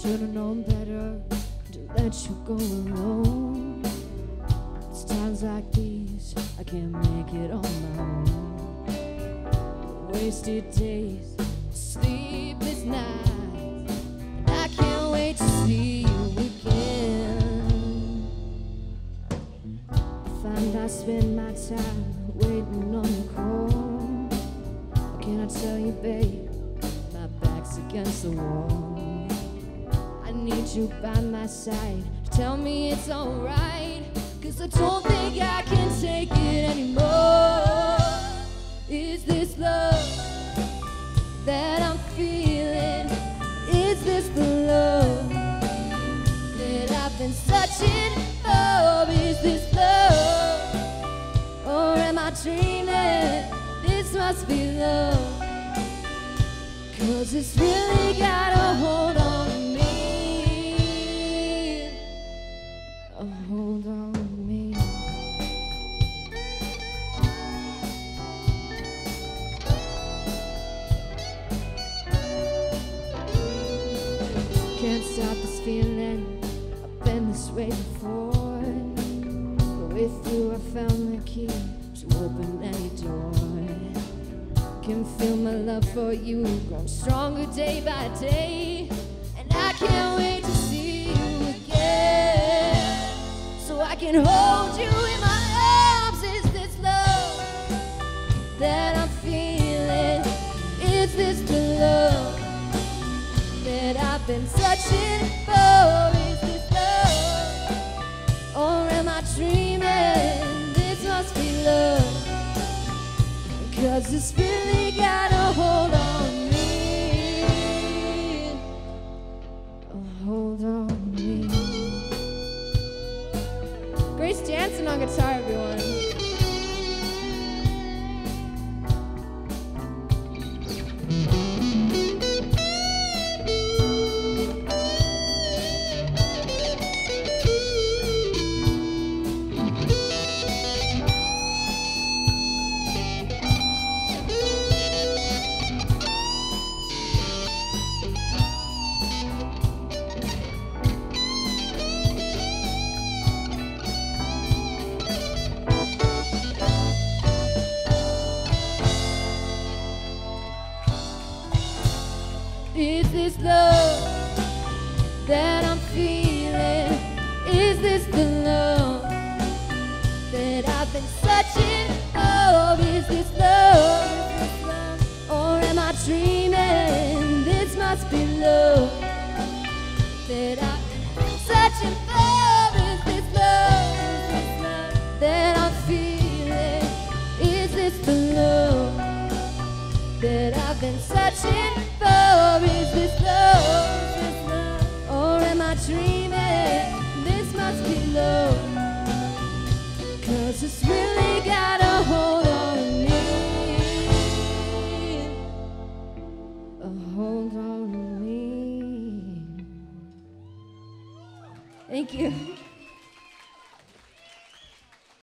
Should've known better to let you go alone. It's times like these I can't make it on my own. Wasted days, sleepless nights, and I can't wait to see you again. I find I spend my time waiting on your call. Can I tell you, babe? My back's against the wall. You by my side tell me it's alright. Cause I don't think I can take it anymore. Is this love that I'm feeling? Is this the love that I've been searching for? Is this love? Or am I dreaming? This must be love. Cause it's really got a hold on Can't stop this feeling. I've been this way before. But with you, I found the key to open any door. Can feel my love for you growing stronger day by day. And I can't wait to see you again. So I can hold Cause it's really got a hold on me. A hold on me. Grace Jansen on guitar, everyone. Is this love that I'm feeling? Is this the love that I've been searching for? Is this love? Or am I dreaming? This must be love that I've been searching for. Is this love? That I'm feeling? Is this the love? that I've been searching Is this love? Or am I dreaming? This must be it's really got a hold on me. A hold on me. Thank you.